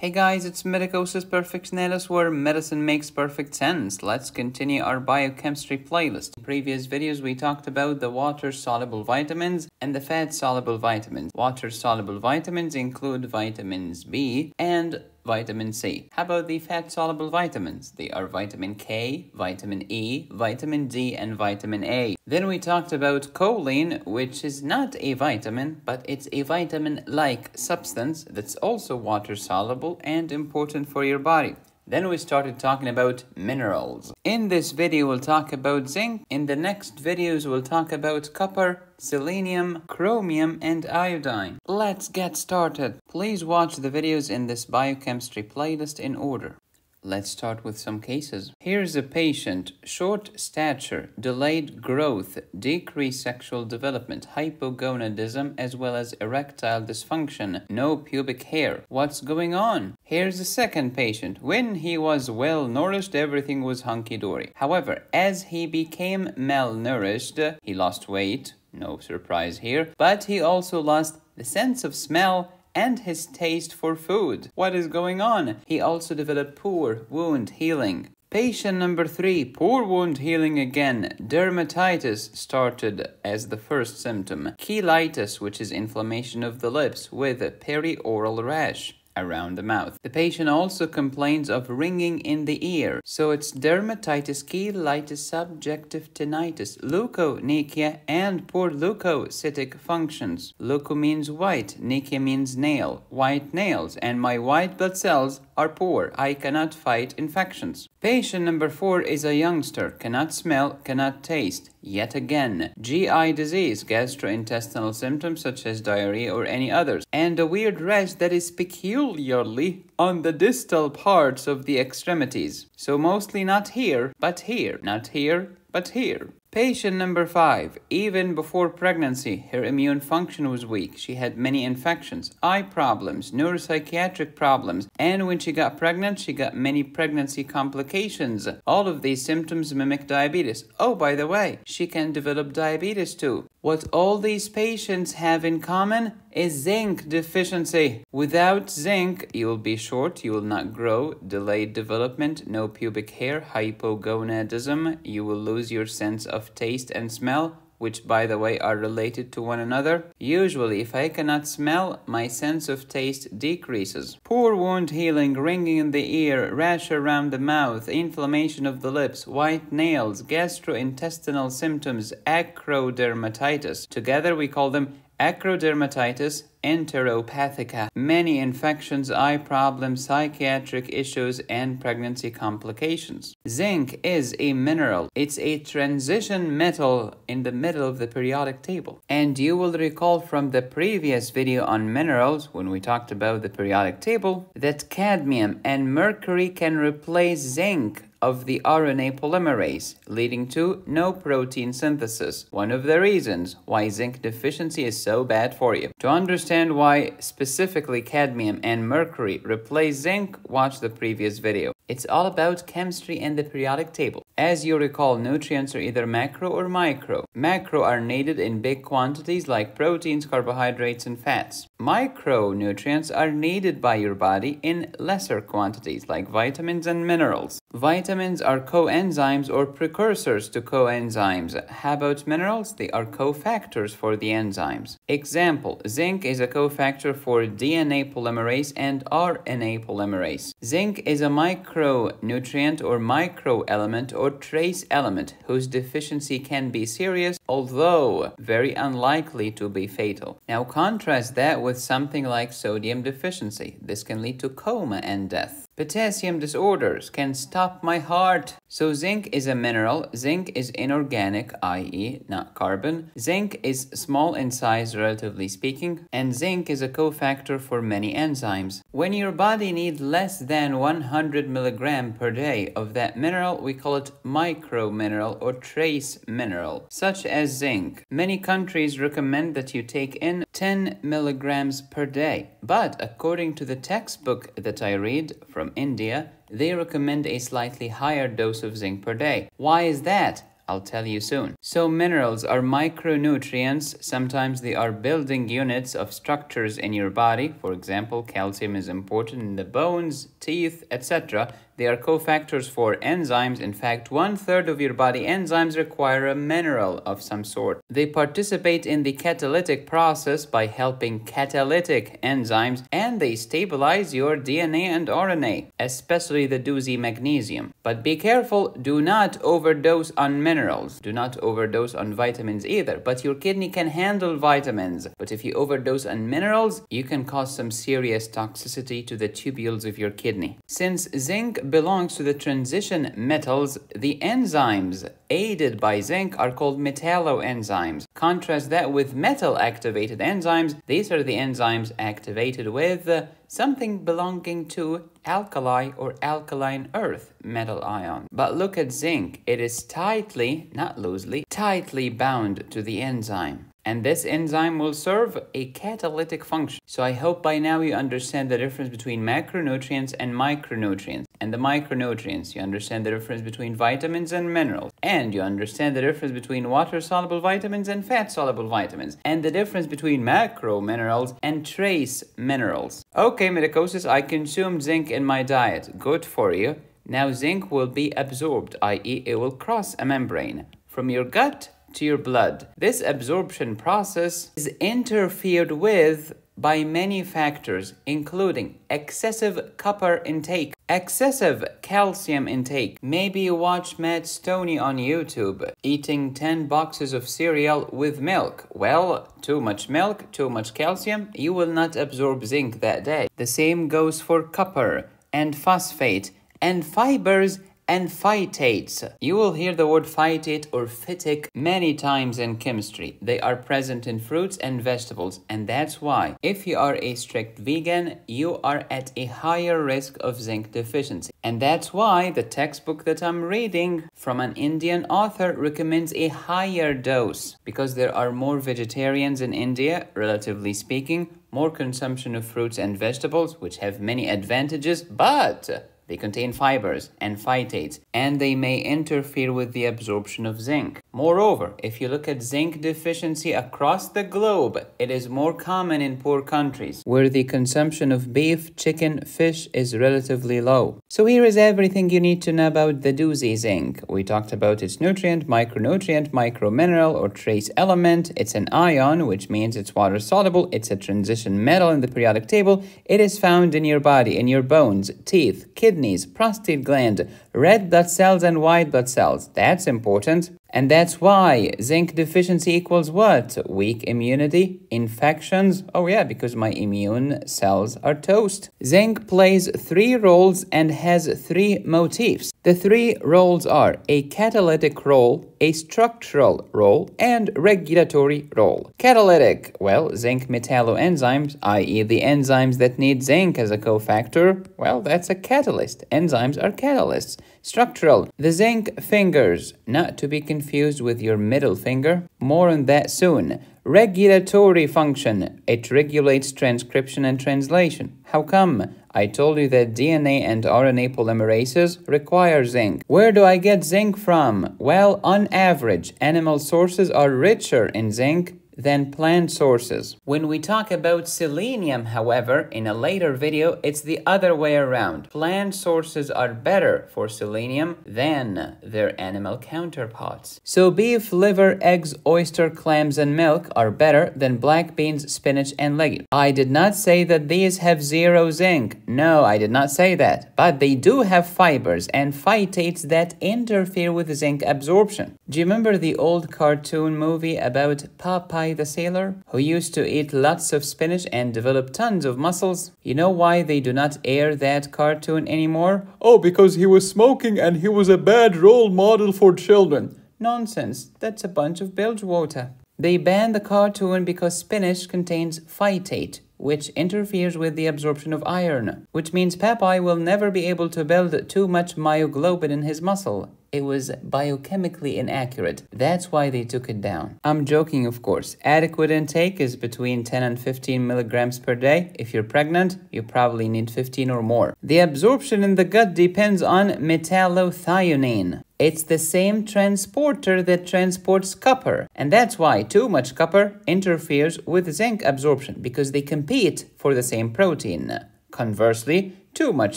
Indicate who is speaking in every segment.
Speaker 1: Hey guys, it's Medicosis Perfectionalis where medicine makes perfect sense. Let's continue our biochemistry playlist. In previous videos we talked about the water-soluble vitamins and the fat-soluble vitamins. Water-soluble vitamins include vitamins B and vitamin C. How about the fat soluble vitamins? They are vitamin K, vitamin E, vitamin D, and vitamin A. Then we talked about choline, which is not a vitamin, but it's a vitamin like substance that's also water soluble and important for your body. Then we started talking about minerals. In this video, we'll talk about zinc. In the next videos, we'll talk about copper, selenium, chromium, and iodine. Let's get started. Please watch the videos in this biochemistry playlist in order. Let's start with some cases. Here's a patient, short stature, delayed growth, decreased sexual development, hypogonadism, as well as erectile dysfunction, no pubic hair. What's going on? Here's a second patient. When he was well nourished, everything was hunky dory. However, as he became malnourished, he lost weight, no surprise here, but he also lost the sense of smell and his taste for food. What is going on? He also developed poor wound healing. Patient number three, poor wound healing again. Dermatitis started as the first symptom. Cheilitis, which is inflammation of the lips with perioral rash around the mouth. The patient also complains of ringing in the ear, so it's dermatitis, cheilitis, subjective tinnitus, leukonychia, and poor leukocytic functions. Leuko means white, nychia means nail, white nails, and my white blood cells are poor. I cannot fight infections. Patient number four is a youngster, cannot smell, cannot taste. Yet again, GI disease, gastrointestinal symptoms such as diarrhea or any others, and a weird rash that is peculiarly on the distal parts of the extremities. So mostly not here, but here, not here, but here. Patient number five, even before pregnancy, her immune function was weak. She had many infections, eye problems, neuropsychiatric problems, and when she got pregnant, she got many pregnancy complications. All of these symptoms mimic diabetes. Oh, by the way, she can develop diabetes too. What all these patients have in common is zinc deficiency. Without zinc, you will be short, you will not grow, delayed development, no pubic hair, hypogonadism, you will lose your sense of taste and smell, which by the way are related to one another. Usually, if I cannot smell, my sense of taste decreases. Poor wound healing, ringing in the ear, rash around the mouth, inflammation of the lips, white nails, gastrointestinal symptoms, acrodermatitis. Together we call them acrodermatitis enteropathica, many infections, eye problems, psychiatric issues, and pregnancy complications. Zinc is a mineral. It's a transition metal in the middle of the periodic table. And you will recall from the previous video on minerals, when we talked about the periodic table, that cadmium and mercury can replace zinc of the RNA polymerase, leading to no protein synthesis. One of the reasons why zinc deficiency is so bad for you. To understand why specifically cadmium and mercury replace zinc, watch the previous video. It's all about chemistry and the periodic table. As you recall, nutrients are either macro or micro. Macro are needed in big quantities like proteins, carbohydrates, and fats. Micronutrients are needed by your body in lesser quantities like vitamins and minerals. Vitamins are coenzymes or precursors to coenzymes. How about minerals? They are cofactors for the enzymes. Example, zinc is a cofactor for DNA polymerase and RNA polymerase. Zinc is a micronutrient or microelement or trace element whose deficiency can be serious, although very unlikely to be fatal. Now contrast that with something like sodium deficiency. This can lead to coma and death. Potassium disorders can stop my heart. So zinc is a mineral. Zinc is inorganic, i.e. not carbon. Zinc is small in size relatively speaking. And zinc is a cofactor for many enzymes. When your body needs less than 100 milligram per day of that mineral, we call it micro mineral or trace mineral, such as zinc. Many countries recommend that you take in 10 milligrams per day. But according to the textbook that I read from India, they recommend a slightly higher dose of zinc per day. Why is that? I'll tell you soon. So minerals are micronutrients. Sometimes they are building units of structures in your body. For example, calcium is important in the bones, teeth, etc. They are cofactors for enzymes. In fact, one third of your body enzymes require a mineral of some sort. They participate in the catalytic process by helping catalytic enzymes and they stabilize your DNA and RNA, especially the doozy magnesium. But be careful, do not overdose on minerals. Do not overdose on vitamins either. But your kidney can handle vitamins. But if you overdose on minerals, you can cause some serious toxicity to the tubules of your kidney. Since zinc belongs to the transition metals, the enzymes aided by zinc are called metalloenzymes. Contrast that with metal activated enzymes. These are the enzymes activated with something belonging to alkali or alkaline earth metal ion. But look at zinc. It is tightly, not loosely, tightly bound to the enzyme and this enzyme will serve a catalytic function. So I hope by now you understand the difference between macronutrients and micronutrients. And the micronutrients, you understand the difference between vitamins and minerals. And you understand the difference between water-soluble vitamins and fat-soluble vitamins. And the difference between macro minerals and trace minerals. Okay, medicosis, I consumed zinc in my diet. Good for you. Now zinc will be absorbed, i.e. it will cross a membrane from your gut to your blood. This absorption process is interfered with by many factors, including excessive copper intake, excessive calcium intake. Maybe you watch Matt Stonie on YouTube eating 10 boxes of cereal with milk. Well, too much milk, too much calcium, you will not absorb zinc that day. The same goes for copper and phosphate and fibers and phytates. You will hear the word phytate or phytic many times in chemistry. They are present in fruits and vegetables, and that's why if you are a strict vegan, you are at a higher risk of zinc deficiency. And that's why the textbook that I'm reading from an Indian author recommends a higher dose because there are more vegetarians in India, relatively speaking, more consumption of fruits and vegetables, which have many advantages, but they contain fibers and phytates, and they may interfere with the absorption of zinc. Moreover, if you look at zinc deficiency across the globe, it is more common in poor countries, where the consumption of beef, chicken, fish is relatively low. So here is everything you need to know about the doozy zinc. We talked about its nutrient, micronutrient, micromineral, or trace element. It's an ion, which means it's water soluble. It's a transition metal in the periodic table. It is found in your body, in your bones, teeth, kidneys, kidneys, prostate gland, red blood cells and white blood cells. That's important. And that's why zinc deficiency equals what? Weak immunity, infections. Oh yeah, because my immune cells are toast. Zinc plays three roles and has three motifs. The three roles are a catalytic role, a structural role, and regulatory role. Catalytic, well, zinc metalloenzymes, i.e. the enzymes that need zinc as a cofactor, well, that's a catalyst. Enzymes are catalysts. Structural, the zinc fingers, not to be confused with your middle finger. More on that soon. Regulatory function, it regulates transcription and translation. How come? I told you that DNA and RNA polymerases require zinc. Where do I get zinc from? Well, on average, animal sources are richer in zinc than plant sources. When we talk about selenium, however, in a later video, it's the other way around. Plant sources are better for selenium than their animal counterparts. So beef, liver, eggs, oyster, clams, and milk are better than black beans, spinach, and legumes. I did not say that these have zero zinc. No, I did not say that. But they do have fibers and phytates that interfere with zinc absorption. Do you remember the old cartoon movie about Popeye the sailor, who used to eat lots of spinach and develop tons of muscles. You know why they do not air that cartoon anymore?
Speaker 2: Oh, because he was smoking and he was a bad role model for children.
Speaker 1: Nonsense, that's a bunch of bilge water. They banned the cartoon because spinach contains phytate, which interferes with the absorption of iron, which means Popeye will never be able to build too much myoglobin in his muscle. It was biochemically inaccurate. That's why they took it down. I'm joking, of course. Adequate intake is between 10 and 15 milligrams per day. If you're pregnant, you probably need 15 or more. The absorption in the gut depends on metallothionein. It's the same transporter that transports copper. And that's why too much copper interferes with zinc absorption because they compete for the same protein. Conversely, too much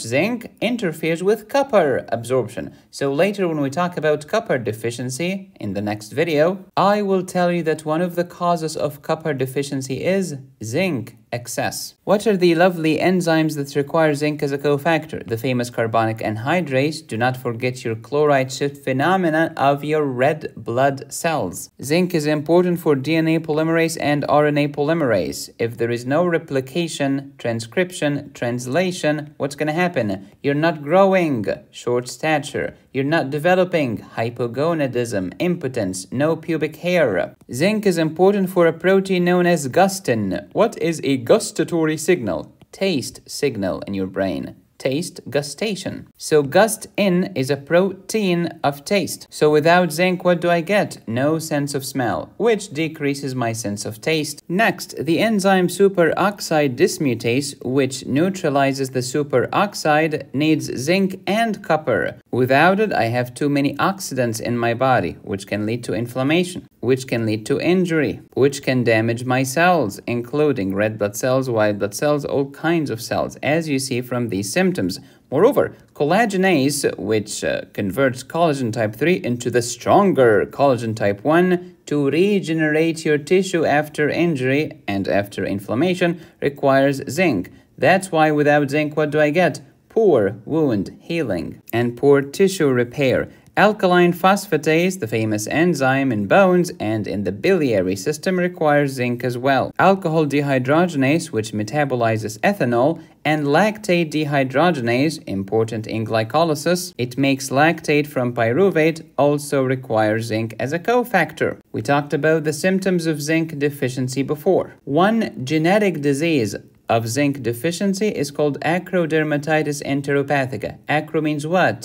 Speaker 1: zinc interferes with copper absorption. So later when we talk about copper deficiency in the next video, I will tell you that one of the causes of copper deficiency is zinc excess. What are the lovely enzymes that require zinc as a cofactor? The famous carbonic anhydrase. Do not forget your chloride shift phenomena of your red blood cells. Zinc is important for DNA polymerase and RNA polymerase. If there is no replication, transcription, translation, what's going to happen? You're not growing, short stature. You're not developing hypogonadism, impotence, no pubic hair. Zinc is important for a protein known as gustin. What is a gustatory signal? Taste signal in your brain taste gustation. So gustin is a protein of taste. So without zinc, what do I get? No sense of smell, which decreases my sense of taste. Next, the enzyme superoxide dismutase, which neutralizes the superoxide, needs zinc and copper. Without it, I have too many oxidants in my body, which can lead to inflammation, which can lead to injury, which can damage my cells, including red blood cells, white blood cells, all kinds of cells, as you see from these symptoms. Moreover, collagenase, which uh, converts collagen type 3 into the stronger collagen type 1 to regenerate your tissue after injury and after inflammation, requires zinc. That's why without zinc, what do I get? Poor wound healing and poor tissue repair. Alkaline phosphatase, the famous enzyme in bones and in the biliary system, requires zinc as well. Alcohol dehydrogenase, which metabolizes ethanol, and lactate dehydrogenase, important in glycolysis, it makes lactate from pyruvate, also requires zinc as a cofactor. We talked about the symptoms of zinc deficiency before. One genetic disease of zinc deficiency is called acrodermatitis enteropathica. Acro means what?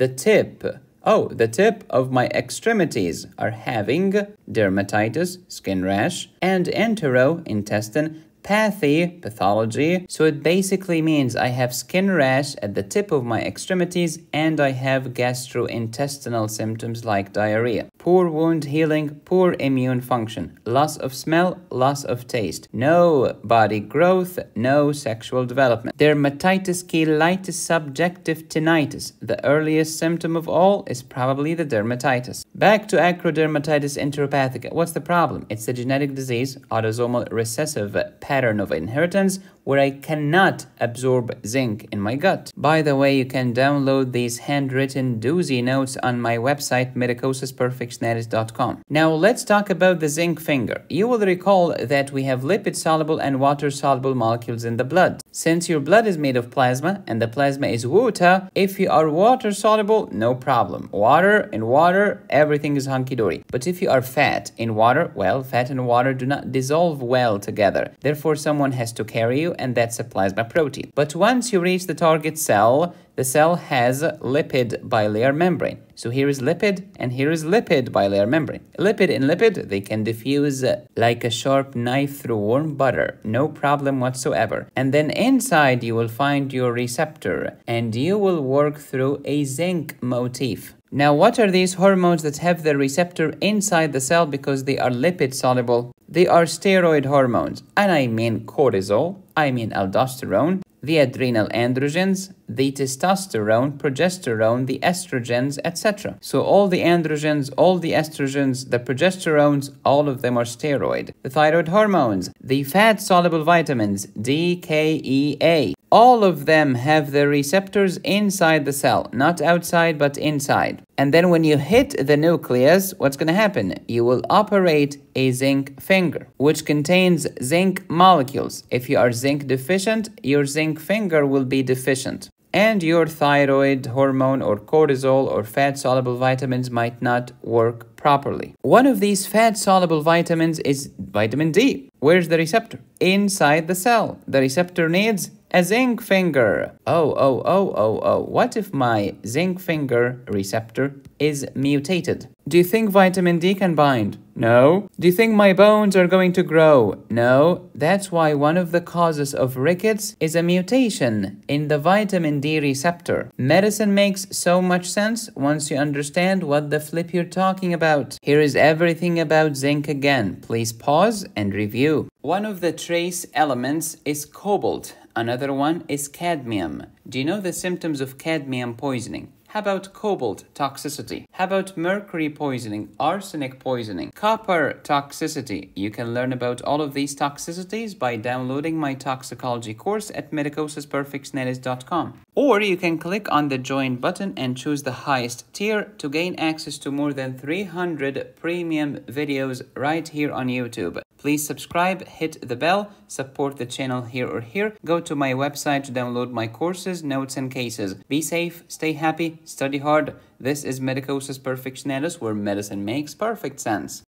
Speaker 1: the tip Oh, the tip of my extremities are having dermatitis, skin rash, and entero, intestine, pathy, pathology. So it basically means I have skin rash at the tip of my extremities and I have gastrointestinal symptoms like diarrhea. Poor wound healing, poor immune function, loss of smell, loss of taste, no body growth, no sexual development. Dermatitis cheilitis subjective tinnitus. The earliest symptom of all is probably the dermatitis. Back to acrodermatitis enteropathica. What's the problem? It's a genetic disease, autosomal recessive pattern of inheritance where I cannot absorb zinc in my gut. By the way, you can download these handwritten doozy notes on my website medicosisperfectionalis.com. Now let's talk about the zinc finger. You will recall that we have lipid-soluble and water-soluble molecules in the blood. Since your blood is made of plasma and the plasma is water, if you are water-soluble, no problem. Water in water, everything is hunky-dory. But if you are fat in water, well, fat and water do not dissolve well together. Therefore, therefore someone has to carry you and that's a plasma protein. But once you reach the target cell, the cell has lipid bilayer membrane. So here is lipid and here is lipid bilayer membrane. Lipid and lipid, they can diffuse like a sharp knife through warm butter, no problem whatsoever. And then inside you will find your receptor and you will work through a zinc motif. Now, what are these hormones that have the receptor inside the cell because they are lipid soluble? They are steroid hormones, and I mean cortisol, I mean aldosterone, the adrenal androgens, the testosterone, progesterone, the estrogens, etc. So all the androgens, all the estrogens, the progesterones, all of them are steroid. The thyroid hormones, the fat-soluble vitamins, D, K, E, A, all of them have the receptors inside the cell, not outside but inside. And then when you hit the nucleus, what's going to happen? You will operate a zinc finger, which contains zinc molecules. If you are zinc deficient, your zinc finger will be deficient and your thyroid hormone or cortisol or fat soluble vitamins might not work properly. One of these fat soluble vitamins is vitamin D. Where's the receptor? Inside the cell. The receptor needs A zinc finger. Oh, oh, oh, oh, oh. What if my zinc finger receptor is mutated? Do you think vitamin D can bind? No. Do you think my bones are going to grow? No. That's why one of the causes of rickets is a mutation in the vitamin D receptor. Medicine makes so much sense once you understand what the flip you're talking about. Here is everything about zinc again. Please pause and review. One of the trace elements is cobalt. Another one is cadmium. Do you know the symptoms of cadmium poisoning? How about cobalt toxicity? How about mercury poisoning, arsenic poisoning, copper toxicity? You can learn about all of these toxicities by downloading my toxicology course at medicosisperfectionalis.com. Or you can click on the join button and choose the highest tier to gain access to more than 300 premium videos right here on YouTube. Please subscribe, hit the bell, support the channel here or here. Go to my website to download my courses, notes, and cases. Be safe, stay happy, study hard. This is Medicosis Perfectionalis, where medicine makes perfect sense.